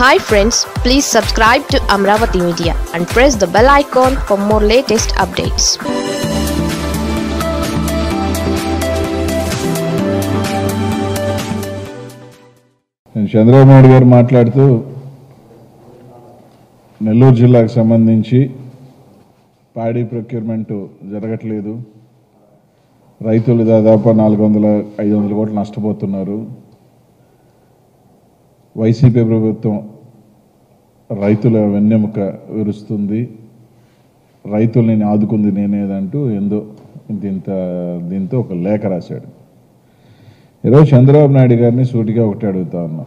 Hi friends please subscribe to Amaravati media and press the bell icon for more latest updates Chandrababu Naidu garu మాట్లాడుతూ నెల్లూరు జిల్లాకు సంబంధించి పాడి procurement జరగట్లేదు. రైతులు దాదాపు నాలుగు వందల ఐదు వందల కోట్లు నష్టపోతున్నారు. వైసీపీ ప్రభుత్వం రైతుల వెన్నెముక విరుస్తుంది. రైతుల్ని ఆదుకుంది నేనేదంటూ ఎందో దీంత దీంతో ఒక లేఖ రాశాడు. ఈరోజు చంద్రబాబు నాయుడు గారిని సూటిగా ఒకటి అడుగుతా ఉన్నాం.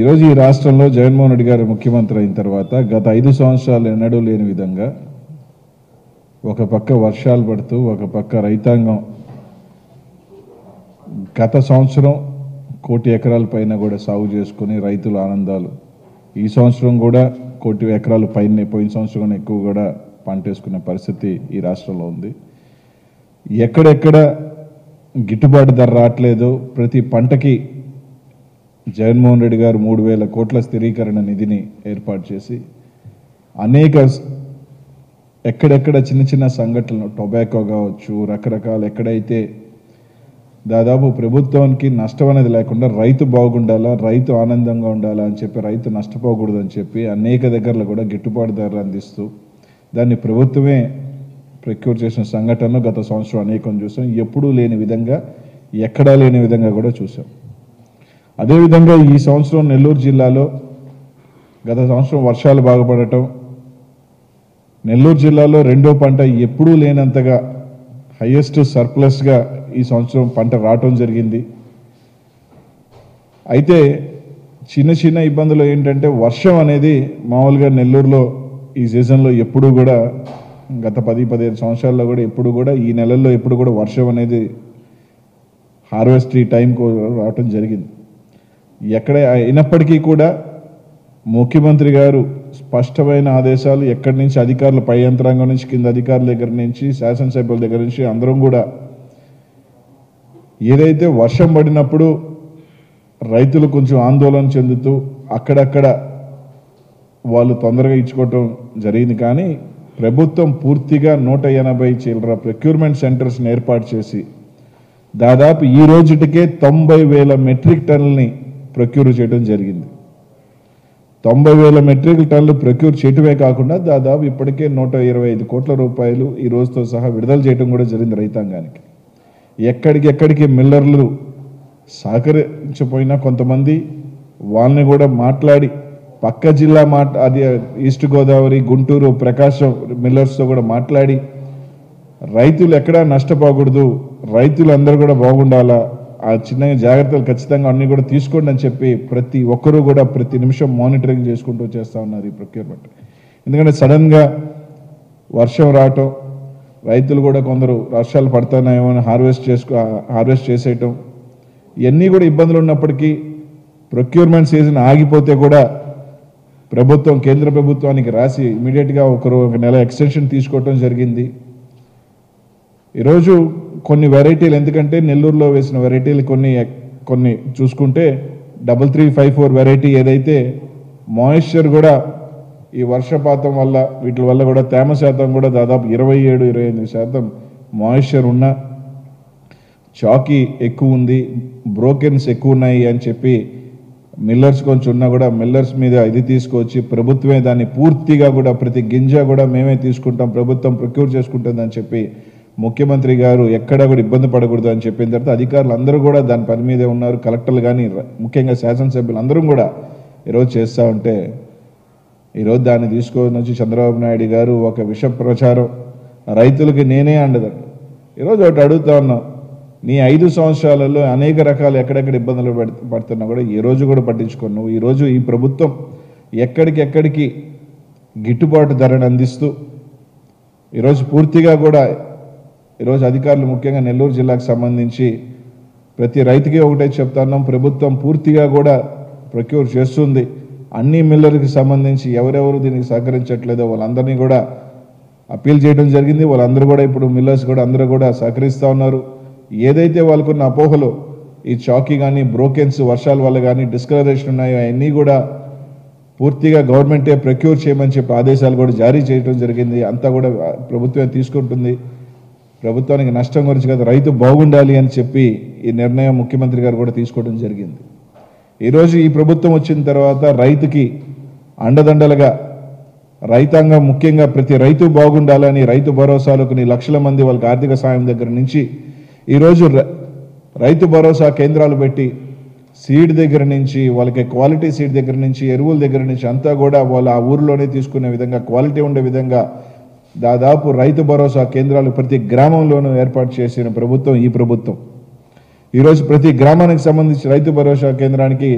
ఈరోజు ఈ రాష్ట్రంలో జగన్మోహన్ రెడ్డి గారు ముఖ్యమంత్రి అయిన తర్వాత గత ఐదు సంవత్సరాలు ఎన్నడూ లేని విధంగా ఒక పక్క వర్షాలు పడుతూ ఒక పక్క రైతాంగం గత సంవత్సరం కోటి ఎకరాల పైన కూడా సాగు చేసుకుని రైతుల ఆనందాలు. ఈ సంవత్సరం కూడా కోటి ఎకరాల పైన పోయిన సంవత్సరం కన్నా ఎక్కువ కూడా పంట వేసుకునే పరిస్థితి ఈ రాష్ట్రంలో ఉంది. ఎక్కడెక్కడ గిట్టుబాటు ధర రావట్లేదు. ప్రతి పంటకి జగన్మోహన్ రెడ్డి గారు మూడు వేల కోట్ల స్థిరీకరణ నిధిని ఏర్పాటు చేసి అనేక ఎక్కడెక్కడ చిన్న చిన్న సంఘటనలు టొబాకో కావచ్చు రకరకాల ఎక్కడైతే దాదాపు ప్రభుత్వానికి నష్టం అనేది లేకుండా రైతు బాగుండాలా రైతు ఆనందంగా ఉండాలా అని చెప్పి రైతు నష్టపోకూడదు అని చెప్పి అనేక దగ్గరలో కూడా గిట్టుబాటు ధర అందిస్తూ దాన్ని ప్రభుత్వమే ప్రక్యూర్ చేసిన సంఘటనలు గత సంవత్సరం అనేకం చూసాం. ఎప్పుడూ లేని విధంగా ఎక్కడా లేని విధంగా కూడా చూసాం. అదేవిధంగా ఈ సంవత్సరం నెల్లూరు జిల్లాలో గత సంవత్సరం వర్షాలు బాగుపడటం నెల్లూరు జిల్లాలో రెండో పంట ఎప్పుడూ లేనంతగా హయ్యెస్ట్ సర్ప్లస్గా ఈ సంవత్సరం పంట రావటం జరిగింది. అయితే చిన్న చిన్న ఇబ్బందులు ఏంటంటే వర్షం అనేది మామూలుగా నెల్లూరులో ఈ సీజన్లో ఎప్పుడూ కూడా గత పది పదిహేను సంవత్సరాల్లో కూడా ఎప్పుడు కూడా ఈ నెలల్లో ఎప్పుడు కూడా వర్షం అనేది హార్వెస్ట్ ఈ టైంకు రావటం జరిగింది. ఎక్కడ అయినప్పటికీ కూడా ముఖ్యమంత్రి గారు స్పష్టమైన ఆదేశాలు ఎక్కడి నుంచి అధికారుల పై యంత్రాంగం నుంచి కింద అధికారుల దగ్గర నుంచి శాసనసభ్యుల దగ్గర నుంచి అందరం కూడా ఏదైతే వర్షం పడినప్పుడు రైతులు కొంచెం ఆందోళన చెందుతూ అక్కడక్కడ వాళ్ళు తొందరగా ఇచ్చుకోవటం జరిగింది. కానీ ప్రభుత్వం పూర్తిగా నూట ఎనభై చిల్లర ప్రొక్యూర్మెంట్ సెంటర్స్ని ఏర్పాటు చేసి దాదాపు ఈ రోజుటికే తొంభై వేల మెట్రిక్ టన్నుల్ని ప్రొక్యూర్ చేయడం జరిగింది. తొంభై వేల మెట్రిక్ టన్నులు ప్రొక్యూర్ చేయటమే కాకుండా దాదాపు ఇప్పటికే నూట ఇరవై ఐదు కోట్ల రూపాయలు ఈ రోజుతో సహా విడుదల చేయడం కూడా జరిగింది రైతాంగానికి. ఎక్కడికి ఎక్కడికి మిల్లర్లు సహకరించపోయినా కొంతమంది వాళ్ళని కూడా మాట్లాడి పక్క జిల్లా మాట అది ఈస్ట్ గోదావరి గుంటూరు ప్రకాశం మిల్లర్స్తో కూడా మాట్లాడి రైతులు ఎక్కడా నష్టపోకూడదు రైతులందరూ కూడా బాగుండాలా ఆ చిన్న జాగ్రత్తలు ఖచ్చితంగా అన్నీ కూడా తీసుకోండి అని చెప్పి ప్రతి ఒక్కరూ కూడా ప్రతి నిమిషం మానిటరింగ్ చేసుకుంటూ చేస్తూ ఉన్నారు ఈ ప్రొక్యూర్మెంట్. ఎందుకంటే సడన్గా వర్షం రావటం రైతులు కూడా కొందరు వర్షాలు పడుతున్నాయేమో అని హార్వెస్ట్ చేసుకో హార్వెస్ట్ చేసేయటం. ఇవన్నీ కూడా ఇబ్బందులు ఉన్నప్పటికీ ప్రొక్యూర్మెంట్ సీజన్ ఆగిపోతే కూడా ప్రభుత్వం కేంద్ర ప్రభుత్వానికి రాసి ఇమీడియట్గా ఒకరు ఒక నెల ఎక్స్టెన్షన్ తీసుకోవటం జరిగింది. ఈరోజు కొన్ని వెరైటీలు ఎందుకంటే నెల్లూరులో వేసిన వెరైటీలు కొన్ని కొన్ని చూసుకుంటే double three five four variety ఏదైతే మాయిశ్చర్ కూడా ఈ వర్షపాతం వల్ల వీటి వల్ల కూడా తేమ శాతం కూడా దాదాపు ఇరవై ఏడు ఇరవై ఎనిమిది శాతం మాయిశ్చర్ ఉన్న చాకీ ఎక్కువ ఉంది బ్రోకెన్స్ ఎక్కువ ఉన్నాయి అని చెప్పి మిల్లర్స్ కొంచెం ఉన్నా కూడా మిల్లర్స్ మీద ఇది తీసుకొచ్చి ప్రభుత్వమే దాన్ని పూర్తిగా కూడా ప్రతి గింజ కూడా మేమే తీసుకుంటాం ప్రభుత్వం ప్రొక్యూర్ చేసుకుంటుందని చెప్పి ముఖ్యమంత్రి గారు ఎక్కడ కూడా ఇబ్బంది పడకూడదు అని చెప్పిన తర్వాత అధికారులు అందరూ కూడా దాని పని మీదే ఉన్నారు కలెక్టర్లు కానీ ముఖ్యంగా శాసనసభ్యులు అందరూ కూడా ఈరోజు చేస్తూ ఉంటే ఈరోజు దాన్ని తీసుకొని వచ్చి చంద్రబాబు నాయుడు గారు ఒక విష ప్రచారం రైతులకి నేనే అండదండి. ఈరోజు ఒకటి అడుగుతా ఉన్నాం. నీ ఐదు సంవత్సరాలలో అనేక రకాలు ఎక్కడెక్కడ ఇబ్బందులు పడుతున్నా కూడా ఈ రోజు కూడా పట్టించుకోను నువ్వు. ఈరోజు ఈ ప్రభుత్వం ఎక్కడికి ఎక్కడికి గిట్టుబాటు ధరను అందిస్తూ ఈరోజు పూర్తిగా కూడా ఈరోజు అధికారులు ముఖ్యంగా నెల్లూరు జిల్లాకు సంబంధించి ప్రతి రైతుకి ఒకటే చెప్తున్నాం ప్రభుత్వం పూర్తిగా కూడా ప్రొక్యూర్ చేస్తుంది. అన్ని మిల్లర్కి సంబంధించి ఎవరెవరు దీనికి సహకరించట్లేదో వాళ్ళందరినీ కూడా అప్పీల్ చేయడం జరిగింది. వాళ్ళందరూ కూడా ఇప్పుడు మిల్లర్స్ కూడా అందరూ కూడా సహకరిస్తూ ఉన్నారు. ఏదైతే వాళ్ళకున్న అపోహలు ఈ చాకీ కానీ బ్రోకెన్స్ వర్షాల వల్ల కానీ డిస్కలరేషన్ ఉన్నాయో అవన్నీ కూడా పూర్తిగా గవర్నమెంటే ప్రొక్యూర్ చేయమని చెప్పి ఆదేశాలు కూడా జారీ చేయడం జరిగింది. అంతా కూడా ప్రభుత్వమే తీసుకుంటుంది. ప్రభుత్వానికి నష్టం గురించి కదా రైతు బాగుండాలి అని చెప్పి ఈ నిర్ణయం ముఖ్యమంత్రి గారు కూడా తీసుకోవడం జరిగింది. ఈరోజు ఈ ప్రభుత్వం వచ్చిన తర్వాత రైతుకి అండదండలుగా రైతాంగం ముఖ్యంగా ప్రతి రైతు బాగుండాలని రైతు భరోసాలో కొన్ని లక్షల మంది వాళ్ళకి ఆర్థిక సాయం దగ్గర నుంచి ఈరోజు రైతు భరోసా కేంద్రాలు పెట్టి సీడ్ దగ్గర నుంచి వాళ్ళకి క్వాలిటీ సీడ్ దగ్గర నుంచి ఎరువుల దగ్గర నుంచి అంతా కూడా వాళ్ళు ఆ ఊరిలోనే తీసుకునే విధంగా క్వాలిటీ ఉండే విధంగా దాదాపు రైతు భరోసా కేంద్రాలు ప్రతి గ్రామంలోనూ ఏర్పాటు చేసిన ప్రభుత్వం ఈ ప్రభుత్వం. ఈరోజు ప్రతి గ్రామానికి సంబంధించి రైతు భరోసా కేంద్రానికి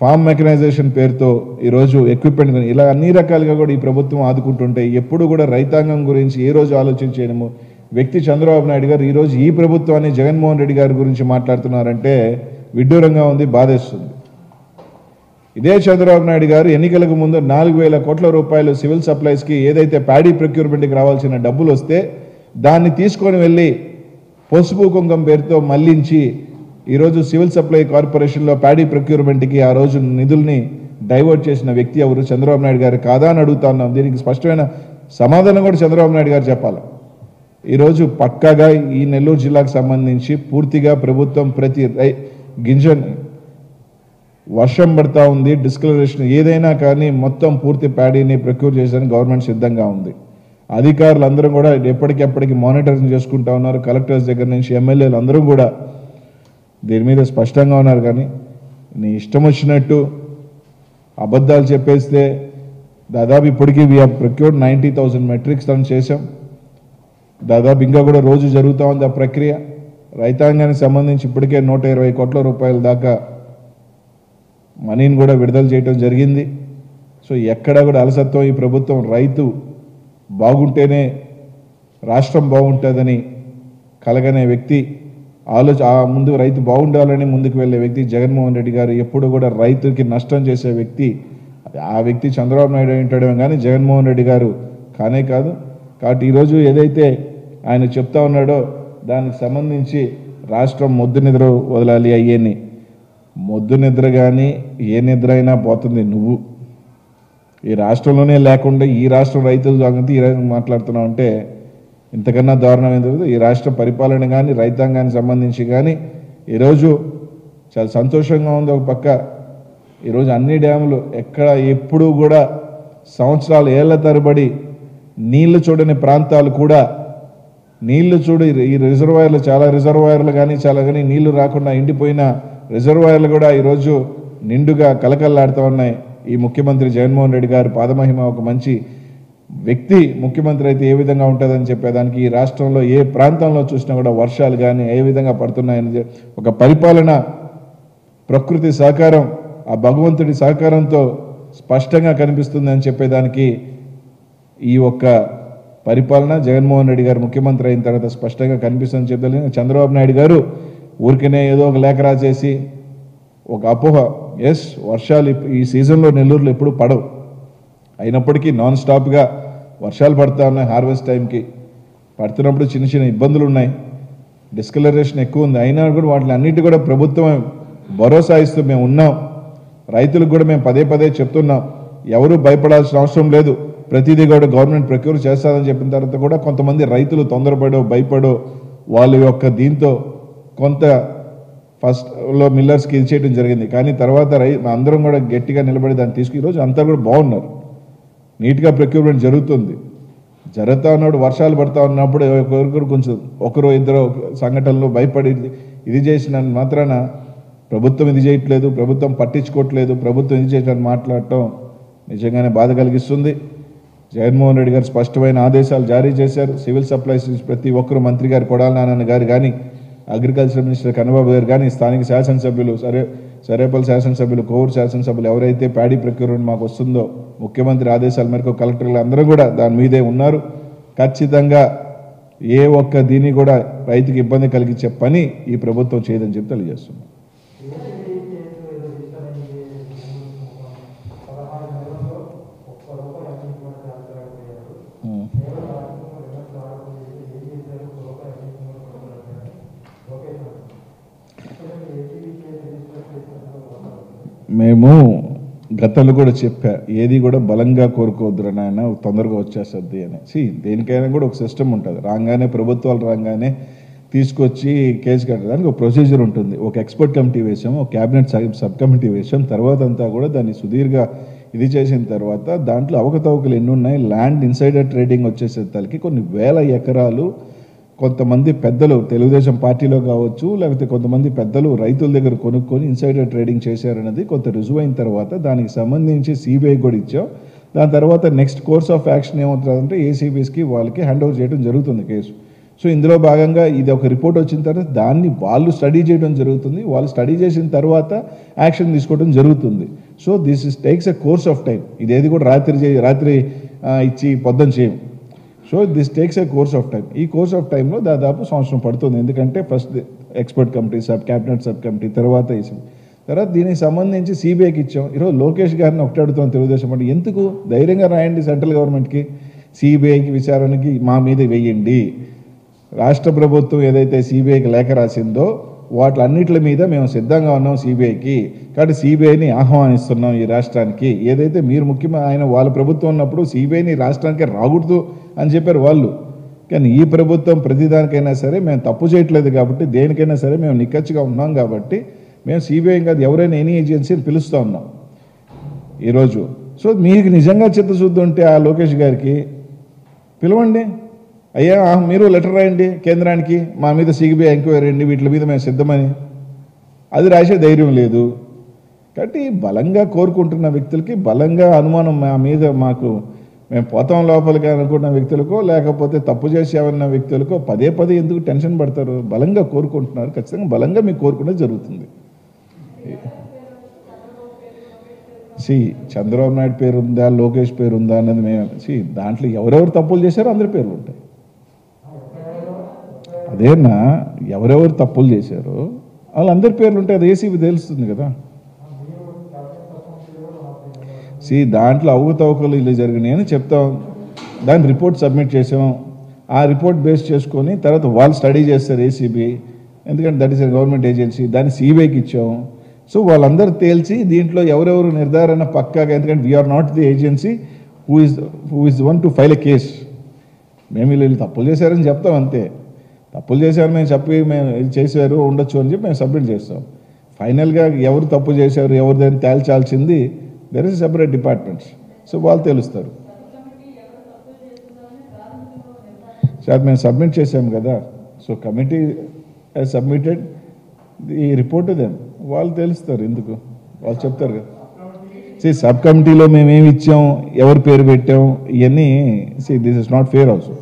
ఫామ్ మెకనైజేషన్ పేరుతో ఈరోజు ఎక్విప్మెంట్ ఇలా అన్ని రకాలుగా కూడా ఈ ప్రభుత్వం ఆదుకుంటుంటే ఎప్పుడు కూడా రైతాంగం గురించి ఏ రోజు ఆలోచించేయడము వ్యక్తి చంద్రబాబు నాయుడు గారు ఈరోజు ఈ ప్రభుత్వాన్ని జగన్మోహన్ రెడ్డి గారి గురించి మాట్లాడుతున్నారంటే విడ్డూరంగా ఉంది బాధేస్తుంది. ఇదే చంద్రబాబు నాయుడు గారు ఎన్నికలకు ముందు నాలుగు వేల కోట్ల రూపాయలు సివిల్ సప్లైస్కి ఏదైతే ప్యాడీ ప్రొక్యూర్మెంట్కి రావాల్సిన డబ్బులు వస్తే దాన్ని తీసుకొని వెళ్ళి పసుపు కుంకం పేరుతో మళ్ళించి ఈరోజు సివిల్ సప్లై కార్పొరేషన్లో ప్యాడీ ప్రొక్యూర్మెంట్కి ఆ రోజు నిధుల్ని డైవర్ట్ చేసిన వ్యక్తి ఎవరు? చంద్రబాబు నాయుడు గారు కాదా అని అడుగుతున్నాం. దీనికి స్పష్టమైన సమాధానం కూడా చంద్రబాబు నాయుడు గారు చెప్పాలి. ఈరోజు పక్కాగా ఈ నెల్లూరు జిల్లాకు సంబంధించి పూర్తిగా ప్రభుత్వం ప్రతి రై గింజని వర్షం పడతా ఉంది. డిస్కలరేషన్ ఏదైనా కానీ మొత్తం పూర్తి ప్యాడీని ప్రొక్యూర్ చేసేందుకు గవర్నమెంట్ సిద్ధంగా ఉంది. అధికారులు అందరూ కూడా ఎప్పటికెప్పటికి మానిటరింగ్ చేసుకుంటా ఉన్నారు. కలెక్టర్స్ దగ్గర నుంచి ఎమ్మెల్యేలు అందరూ కూడా దీని మీద స్పష్టంగా ఉన్నారు. కానీ నీ ఇష్టం వచ్చినట్టు అబద్ధాలు చెప్పేస్తే దాదాపు ఇప్పటికీ we procured ninety thousand metrics ton చేసాం దాదాపు ఇంకా కూడా రోజు జరుగుతూ ఉంది ఆ ప్రక్రియ. రైతాంగానికి సంబంధించి ఇప్పటికే నూట ఇరవై కోట్ల రూపాయల దాకా మనీని కూడా విడుదల చేయడం జరిగింది. సో ఎక్కడ కూడా అలసత్వం ఈ ప్రభుత్వం. రైతు బాగుంటేనే రాష్ట్రం బాగుంటుందని కలగనే వ్యక్తి ఆలోచన ముందు రైతు బాగుండాలని ముందుకు వెళ్ళే వ్యక్తి జగన్మోహన్ రెడ్డి గారు ఎప్పుడు కూడా రైతుకి నష్టం చేసే వ్యక్తి. ఆ వ్యక్తి చంద్రబాబు నాయుడు ఉంటాడేమో కానీ జగన్మోహన్ రెడ్డి గారు కానే కాదు. కాబట్టి ఈరోజు ఏదైతే ఆయన చెప్తా ఉన్నాడో దానికి సంబంధించి రాష్ట్రం మొద్దు నిద్ర వదలాలి అయ్యేని. మొద్దు నిద్ర కానీ ఏ నిద్ర అయినా పోతుంది నువ్వు. ఈ రాష్ట్రంలోనే లేకుండా ఈ రాష్ట్రం రైతుల సంగతి ఈ రకంగా మాట్లాడుతున్నాం అంటే ఇంతకన్నా దారుణం ఈ రాష్ట్ర పరిపాలన కానీ రైతాంగానికి సంబంధించి కానీ ఈరోజు చాలా సంతోషంగా ఉంది ఒక పక్క. ఈరోజు అన్ని డ్యాములు ఎక్కడ ఎప్పుడూ కూడా సంవత్సరాలు ఏళ్ళ తరబడి నీళ్ళు చూడని ప్రాంతాలు కూడా నీళ్ళు చూడు ఈ రిజర్వాయర్లు చాలా రిజర్వాయర్లు కానీ చాలా కానీ నీళ్ళు రాకుండా ఎండిపోయిన రిజర్వాయర్లు కూడా ఈరోజు నిండుగా కలకల్లాడుతూ ఉన్నాయి. ఈ ముఖ్యమంత్రి జగన్మోహన్ రెడ్డి గారు పాదమహిమ ఒక మంచి వ్యక్తి ముఖ్యమంత్రి అయితే ఏ విధంగా ఉంటుందని చెప్పేదానికి ఈ రాష్ట్రంలో ఏ ప్రాంతంలో చూసినా కూడా వర్షాలు కానీ ఏ విధంగా పడుతున్నాయని ఒక పరిపాలన ప్రకృతి సహకారం ఆ భగవంతుడి సహకారంతో స్పష్టంగా కనిపిస్తుంది అని చెప్పేదానికి ఈ ఒక్క పరిపాలన జగన్మోహన్ రెడ్డి గారు ముఖ్యమంత్రి అయిన తర్వాత స్పష్టంగా కనిపిస్తుందని చెప్పలేదు చంద్రబాబు నాయుడు గారు ఊరికనే ఏదో ఒక లేఖ రాసేసి ఒక అపోహ ఎస్ వర్షాలు ఇప్- ఈ సీజన్లో నెల్లూరులో ఎప్పుడు పడవు. అయినప్పటికీ నాన్ స్టాప్గా వర్షాలు పడతా ఉన్నాయి హార్వెస్ట్ టైంకి పడుతున్నప్పుడు చిన్న చిన్న ఇబ్బందులు ఉన్నాయి. డిస్కలరేషన్ ఎక్కువ ఉంది. అయినా కూడా వాటిని అన్నిటి కూడా ప్రభుత్వం భరోసా ఇస్తూ మేము ఉన్నాం. రైతులకు కూడా మేము పదే పదే చెప్తున్నాం. ఎవరు భయపడాల్సిన అవసరం లేదు. ప్రతిదీ కూడా గవర్నమెంట్ ప్రక్యూర్ చేస్తారని చెప్పిన తర్వాత కూడా కొంతమంది రైతులు తొందరపడో భయపడో వాళ్ళ యొక్క దీంతో కొంత ఫస్ట్లో మిల్లర్స్కి ఇది చేయడం జరిగింది. కానీ తర్వాత రై అందరం కూడా గట్టిగా నిలబడి దాన్ని తీసుకు ఈరోజు అంతా కూడా బాగున్నారు. నీట్గా ప్రొక్యూర్మెంట్ జరుగుతుంది. జరుగుతూ ఉన్నప్పుడు వర్షాలు పడతా ఉన్నప్పుడు ఒకరికొకరు కొంచెం ఒకరు ఇద్దరు సంఘటనలు భయపడి ఇది చేసిన మాత్రాన ప్రభుత్వం ఇది చేయట్లేదు ప్రభుత్వం పట్టించుకోవట్లేదు ప్రభుత్వం ఇది చేయడానికి మాట్లాడటం నిజంగానే బాధ కలిగిస్తుంది. జగన్మోహన్ రెడ్డి గారు స్పష్టమైన ఆదేశాలు జారీ చేశారు. సివిల్ సప్లైస్ ప్రతి ఒక్కరు మంత్రి గారు కొడాల నారాయణ గారు కానీ అగ్రికల్చర్ మినిస్టర్ కన్నబాబు గారు కానీ స్థానిక శాసనసభ్యులు సరే సరేపల్లి శాసనసభ్యులు కోవూరు శాసనసభ్యులు ఎవరైతే ప్యాడీ ప్రక్యూర్మెంట్ మాకు వస్తుందో ముఖ్యమంత్రి ఆదేశాల మేరకు కలెక్టర్లు అందరూ కూడా దాని మీదే ఉన్నారు. ఖచ్చితంగా ఏ ఒక్క దీన్ని కూడా రైతుకి ఇబ్బంది కలిగించే పని ఈ ప్రభుత్వం చేయదని చెప్పి తెలియజేస్తున్నాం పదహారు నెలల్లో ఒక్క రూపాయి అన్నింటి ఆధారపడ్డారు ఉం. కేవలం రాష్ట్రంలో రెండు ఆరోపణ చేసి ఏం చేశారు ఒక రూపాయి అన్నింటి ఓకే సార్ మేము గతంలో కూడా చెప్పా ఏది కూడా బలంగా కోరుకోవద్దురా నాయన తొందరగా వచ్చేస్తుంది అని. సి దేనికైనా కూడా ఒక సిస్టమ్ ఉంటుంది. రాగానే ప్రభుత్వాలు రాగానే తీసుకొచ్చి కేసు కట్టడానికి ఒక ప్రొసీజర్ ఉంటుంది. ఒక ఎక్స్పర్ట్ కమిటీ వేసాం ఒక క్యాబినెట్ సబ్ కమిటీ వేసాం తర్వాత అంతా కూడా దాన్ని సుదీర్ఘ ఇది చేసిన తర్వాత దాంట్లో అవకతవకలు ఎన్ని ఉన్నాయి? ల్యాండ్ ఇన్సైడర్ ట్రేడింగ్ వచ్చేసేసరికి కొన్ని వేల ఎకరాలు కొంతమంది పెద్దలు తెలుగుదేశం పార్టీలో కావచ్చు లేకపోతే కొంతమంది పెద్దలు రైతుల దగ్గర కొనుక్కొని ఇన్సైడర్ ట్రేడింగ్ చేశారన్నది కొంత రుజువు అయిన తర్వాత దానికి సంబంధించి సిబిఐ కూడా ఇచ్చాం. దాని తర్వాత నెక్స్ట్ కోర్స్ ఆఫ్ యాక్షన్ ఏమవుతుందంటే ఏసీబీస్కి వాళ్ళకి హ్యాండ్ ఓవర్ చేయడం జరుగుతుంది కేసు. సో ఇందులో భాగంగా ఇది ఒక రిపోర్ట్ వచ్చిన తర్వాత దాన్ని వాళ్ళు స్టడీ చేయడం జరుగుతుంది. వాళ్ళు స్టడీ చేసిన తర్వాత యాక్షన్ తీసుకోవడం జరుగుతుంది. So this is takes a course of time. ఇదేది కూడా రాత్రి రాత్రి ఇచ్చి పొద్దున చేయం. So this takes a course of time ఈ కోర్స్ ఆఫ్ టైంలో దాదాపు సంవత్సరం పడుతుంది. ఎందుకంటే first expert committee sub cabinet sub committee తర్వాత వేసాం తర్వాత దీనికి సంబంధించి సిబిఐకి ఇచ్చాం. ఈరోజు లోకేష్ గారిని ఒకటి అడుగుతాం తెలుగుదేశం అంటే ఎందుకు? ధైర్యంగా రాయండి సెంట్రల్ గవర్నమెంట్కి. సిబిఐకి విచారణకి మా మీద వేయండి. రాష్ట్ర ప్రభుత్వం ఏదైతే సిబిఐకి లేఖ రాసిందో వాటిలన్నిటి మీద మేము సిద్ధంగా ఉన్నాం సిబిఐకి. కాబట్టి సిబిఐని ఆహ్వానిస్తున్నాం ఈ రాష్ట్రానికి. ఏదైతే మీరు ముఖ్యమైన ఆయన వాళ్ళ ప్రభుత్వం ఉన్నప్పుడు సిబిఐని రాష్ట్రానికి రాకూడదు అని చెప్పారు వాళ్ళు. కానీ ఈ ప్రభుత్వం ప్రతిదానికైనా సరే మేము తప్పు చేయట్లేదు కాబట్టి దేనికైనా సరే మేము నిక్కచ్చిగా ఉన్నాం కాబట్టి మేము సిబిఐ కాదు ఎవరైనా ఎనీ ఏజెన్సీని పిలుస్తూ ఉన్నాం. ఈరోజు. సో మీకు నిజంగా చిత్తశుద్ధి ఉంటే ఆ లోకేష్ గారికి పిలవండి. అయ్యా మీరు లెటర్ రాయండి కేంద్రానికి. మా మీద సిబిఐ ఎంక్వైరీ అండి వీటి మీద మేము సిద్ధమని. అది రాసే ధైర్యం లేదు. కాబట్టి బలంగా కోరుకుంటున్న వ్యక్తులకి బలంగా అనుమానం మా మీద మాకు మేము పోతాం లోపలికి అనుకున్న వ్యక్తులకో లేకపోతే తప్పు చేసామన్న వ్యక్తులకో పదే పదే ఎందుకు టెన్షన్ పడతారు? బలంగా కోరుకుంటున్నారు. ఖచ్చితంగా బలంగా మీకు కోరుకునేది జరుగుతుంది. సి చంద్రబాబు నాయుడు పేరు ఉందా లోకేష్ పేరు ఉందా అన్నది మేము సి దాంట్లో ఎవరెవరు తప్పులు చేశారో అందరి పేర్లు ఉంటాయి. అదేనా? ఎవరెవరు తప్పులు చేశారో? వాళ్ళందరి పేర్లు ఉంటాయి అది ఏసీబీ తెలుస్తుంది కదా. సి దాంట్లో అవకతవకలు ఇలా అని చెప్తాం. దాని రిపోర్ట్ సబ్మిట్ చేసాం. ఆ రిపోర్ట్ బేస్ చేసుకొని తర్వాత వాళ్ళు స్టడీ చేస్తారు ఏసీబీ. ఎందుకంటే దట్ ఈస్ గవర్నమెంట్ ఏజెన్సీ. దాన్ని సిబిఐకి ఇచ్చాం. సో వాళ్ళందరూ తేల్చి దీంట్లో ఎవరెవరు నిర్ధారణ పక్కాగా ఎందుకంటే we're not the agency who is who is one to file a case మేము వీళ్ళు తప్పులు చేశారని చెప్తాం అంతే. తప్పులు చేశారు మేము చెప్పి మేము చేసారు చేశారు ఉండొచ్చు అని చెప్పి మేము సబ్మిట్ చేస్తాం. ఫైనల్గా ఎవరు తప్పు చేశారు ఎవరు దాన్ని తేల్చాల్సింది there is separate departments so వాళ్ళు తెలుస్తారు. సార్ మేము సబ్మిట్ చేసాం కదా. సో కమిటీ సబ్మిటెడ్ ఈ రిపోర్ట్ దెమ్ వాళ్ళు తెలుస్తారు ఎందుకు? వాళ్ళు చెప్తారు కదా. సి సబ్ కమిటీలో మేము ఏమి ఇచ్చాం ఎవరి పేరు పెట్టాం ఇవన్నీ see this is not fair also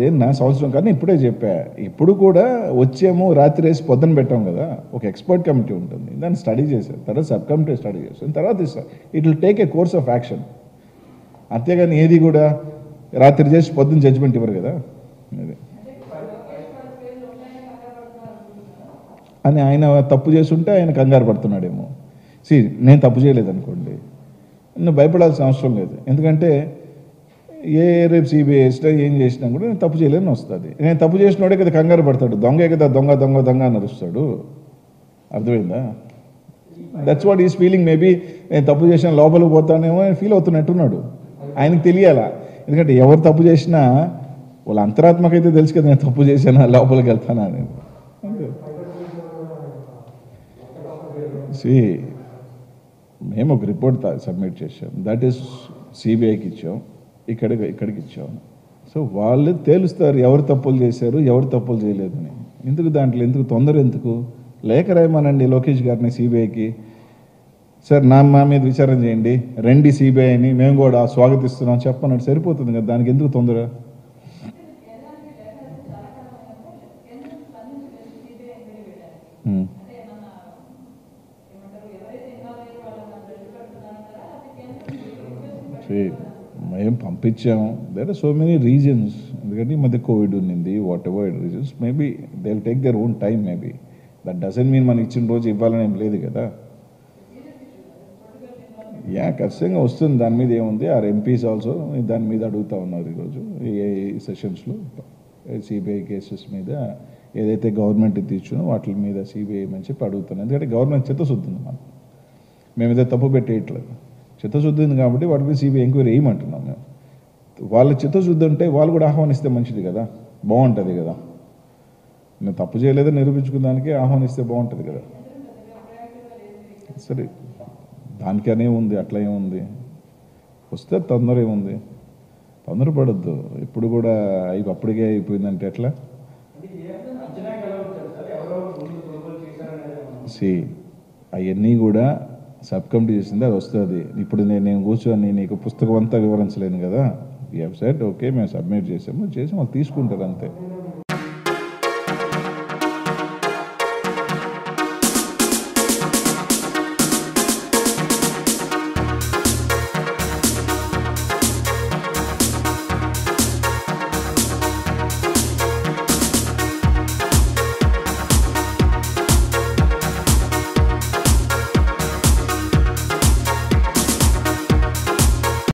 అదేం నా సంవత్సరం కానీ ఇప్పుడే చెప్పా. ఇప్పుడు కూడా వచ్చేమో రాత్రి వేసి పొద్దున పెట్టాం కదా ఒక ఎక్స్పర్ట్ కమిటీ ఉంటుంది. దాన్ని స్టడీ చేశారు. తర్వాత సబ్ కమిటీ స్టడీ చేస్తారు తర్వాత it will take a course of action. అంతేగాని ఏది కూడా రాత్రి చేసి పొద్దున్న జడ్జిమెంట్ ఇవ్వరు కదా. అదే. అని ఆయన తప్పు చేస్తుంటే ఆయన కంగారు పడుతున్నాడేమో. సి నేను తప్పు చేయలేదు అనుకోండి నువ్వు భయపడాల్సిన అవసరం లేదు. ఎందుకంటే ఏ రేపు సిబిఐ వేసినా ఏం చేసినా కూడా నేను తప్పు చేయలేని వస్తుంది. నేను తప్పు చేసినోడే కదా కంగారు పడతాడు. దొంగే కదా దొంగ దొంగ దొంగ అని అరుస్తాడు. అర్థమైందా? That's what is feeling maybe నేను తప్పు చేసిన లోపలికి పోతానేమో అని ఫీల్ అవుతున్నట్టున్నాడు. ఆయనకి తెలియాలా? ఎందుకంటే ఎవరు తప్పు చేసినా వాళ్ళ అంతరాత్మకైతే తెలుసు కదా నేను తప్పు చేశానా లోపలికి వెళ్తానా అని. సి మేము ఒక రిపోర్ట్ సబ్మిట్ చేసాం దట్ ఈస్ సిబిఐకి ఇచ్చాం. ఇక్కడ ఇక్కడికి ఇచ్చాం సో వాళ్ళు తేలుస్తారు ఎవరు తప్పులు చేశారు ఎవరు తప్పులు చేయలేదని. ఎందుకు దాంట్లో ఎందుకు తొందర ఎందుకు? లేఖ రాయమనండి లోకేష్ గారిని సిబిఐకి సార్ నా మా మీద విచారణ చేయండి రండి సిబిఐని మేము కూడా స్వాగతిస్తున్నాం చెప్పనట్టు సరిపోతుంది కదా దానికి ఎందుకు తొందర? ఉమ్. మేము పంపించాము there are so many reasons ఎందుకంటే ఈ మధ్య కోవిడ్ ఉన్నింది. Whatever reasons maybe they will take their own time maybe that doesn't mean మనం ఇచ్చిన రోజు ఇవ్వాలని ఏం లేదు కదా. యా ఖచ్చితంగా వస్తుంది. దాని మీద ఏముంది? ఆర్ ఎంపీస్ ఆల్సో దాని మీద అడుగుతా ఉన్నారు ఈరోజు. ఏ సెషన్స్లో సిబిఐ కేసెస్ మీద ఏదైతే గవర్నమెంట్ తీర్చునో వాటి మీద సిబిఐ అని చెప్పి అడుగుతున్నాను ఎందుకంటే గవర్నమెంట్ చిత్తశుద్ధి ఉంది మనం మేము తప్పు పెట్టేయట్లేదు. చిత్తశుద్ధి ఉంది కాబట్టి వాటి మీద సిబిఐ ఎంక్వైరీ వేయమంటున్నాం మేము. వాళ్ళ చిత్తశుద్ధి ఉంటే వాళ్ళు కూడా ఆహ్వానిస్తే మంచిది కదా బాగుంటుంది కదా. మేము తప్పు చేయలేదని నిరూపించుకున్నానికి ఆహ్వానిస్తే బాగుంటుంది కదా. సరే దానికి అనే ఉంది అట్లా ఏముంది వస్తే తొందర ఏముంది? తొందరపడద్దు ఇప్పుడు కూడా అయి అప్పటికే అయిపోయిందంటే ఎట్లా? సి అవన్నీ కూడా సబ్ కమిటీ చేసింది అది వస్తుంది. ఇప్పుడు నేను నేను కూర్చొని నీకు పుస్తకం అంతా వివరించలేను కదా? ఈ వెబ్సైట్ ఓకే మేము సబ్మిట్ చేసాము చేసి వాళ్ళు తీసుకుంటారు అంతే.